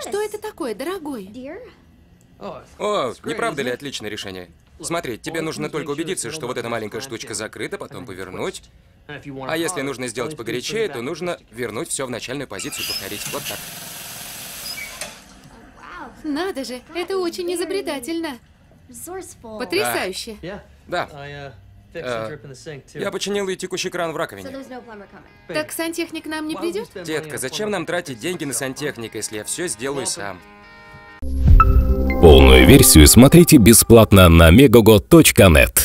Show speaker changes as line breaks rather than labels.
Что это такое, дорогой?
О, не правда ли отличное решение? Смотри, тебе нужно только убедиться, что вот эта маленькая штучка закрыта, потом повернуть. А если нужно сделать погорячее, то нужно вернуть все в начальную позицию и повторить. Вот так.
Надо же, это очень изобретательно. Потрясающе.
Да. Э, Я починил и текущий кран в раковине.
Так сантехник нам не придет?
Детка, зачем нам тратить деньги на сантехника, если я все сделаю сам?
Полную версию смотрите бесплатно на megogo.net.